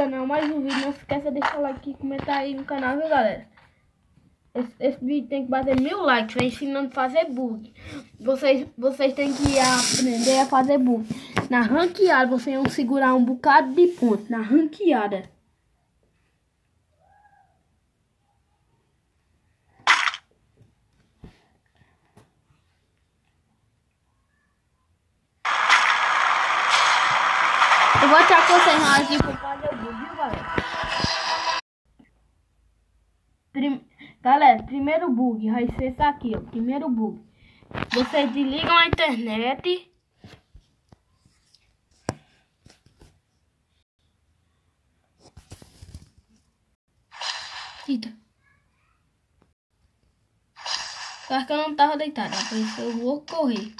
canal mais um vídeo. Não se esqueça de deixar o like e comentar aí no canal, viu galera? Esse, esse vídeo tem que bater mil likes, eu ensinando a fazer bug. Vocês, vocês têm que aprender a fazer bug. Na ranqueada, vocês vão segurar um bocado de ponto. Na ranqueada. Eu vou estar com vocês na aqui para Galera, primeiro bug vai ser esse aqui, ó. Primeiro bug. Vocês desligam a internet. Eita. Acho que eu não tava deitada, por isso eu vou correr.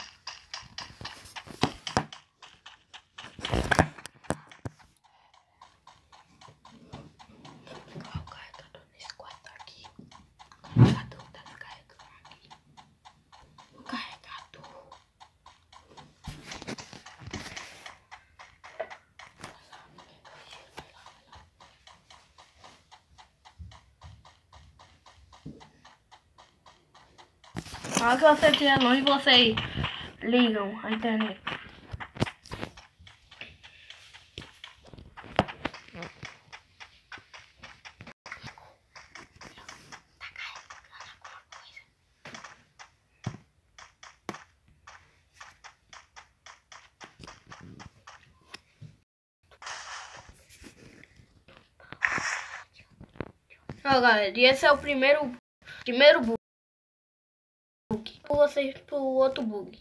Na hora que você estiver longe, vocês ligam a internet. Ó, galera, e esse é o primeiro, primeiro vocês pro outro bug.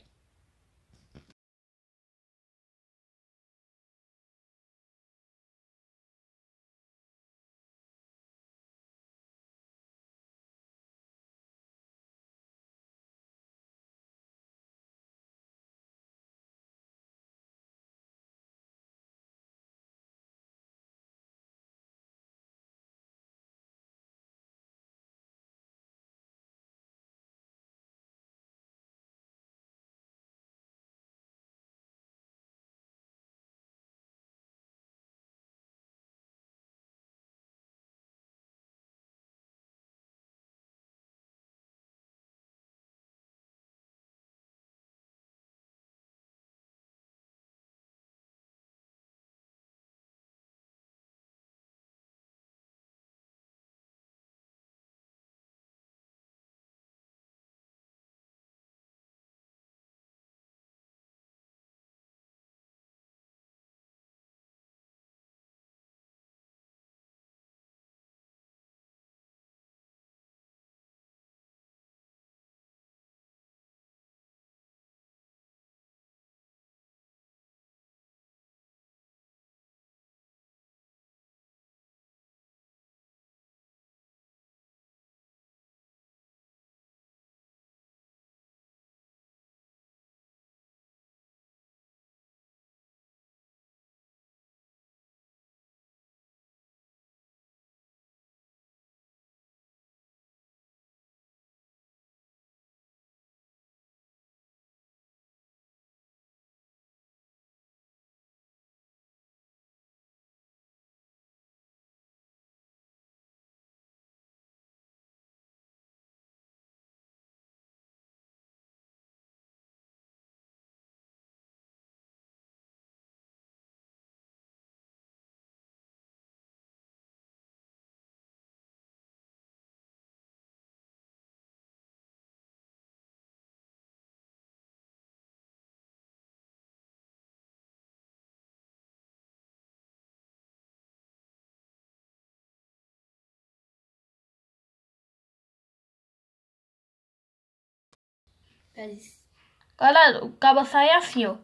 Galera, o cabo sai assim, ó.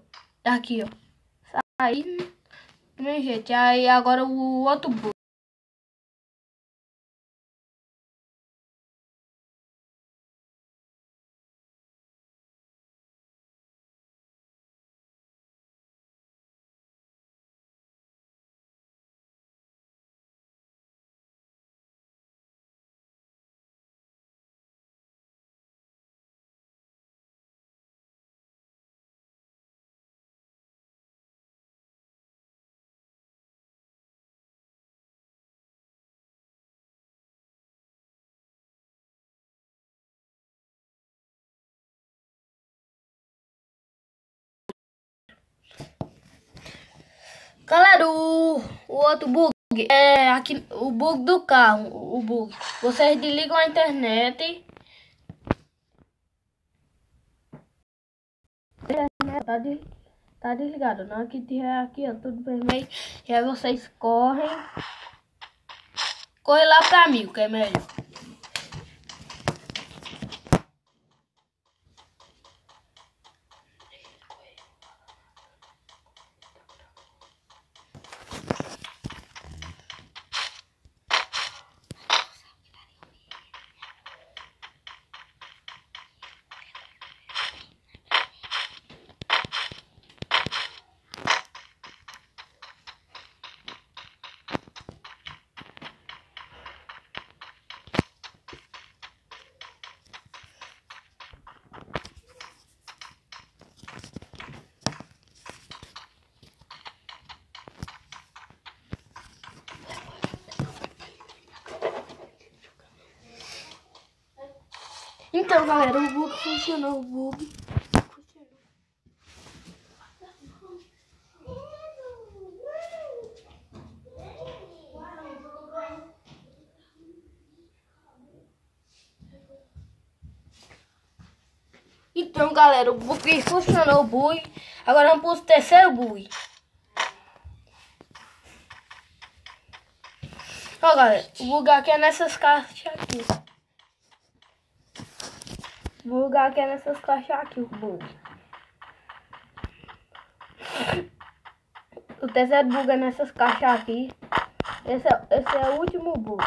Daqui, ó. Sai meu jeito. Aí agora o outro Galera, o, o outro bug é aqui, o bug do carro, o bug. Vocês desligam a internet. Tá, de, tá desligado. Na hora que tiver aqui, ó, tudo vermelho. E aí vocês correm. Corre lá pra mim, que é melhor. Então, galera, o bug funcionou, o bug. Então, galera, o bug funcionou, o bug. Agora vamos pro terceiro bug. Ó, galera, o bug aqui é nessas caixas aqui. Vou lugar aqui é nessas caixas aqui, o bug. O terceiro bug é nessas caixas aqui. Esse é, esse é o último bug.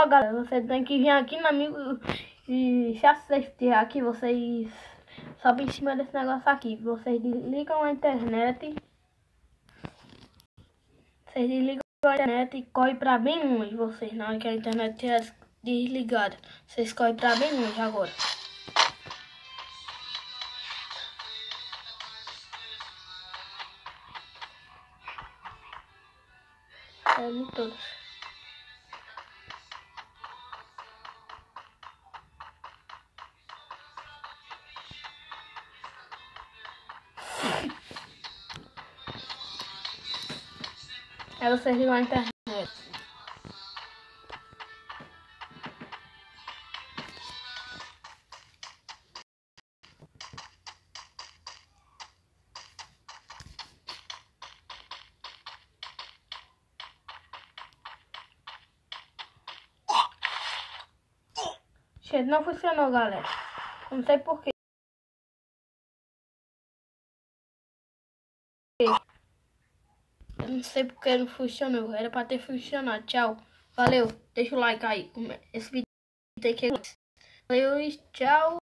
Ó, galera, você tem que vir aqui no amigo e se assistir aqui, vocês sobem em cima desse negócio aqui. Vocês ligam a internet. Vocês desligam a internet e correm pra bem longe. Vocês, na hora que a internet estiver desligada, vocês correm pra bem longe agora. É todos. Vocês ligam a internet. Não funcionou, galera. Não sei porquê. Eu não sei porque não funcionou. Era pra ter funcionado. Tchau. Valeu. Deixa o like aí. Esse vídeo tem que. Valeu e tchau.